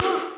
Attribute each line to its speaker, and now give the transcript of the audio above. Speaker 1: huh?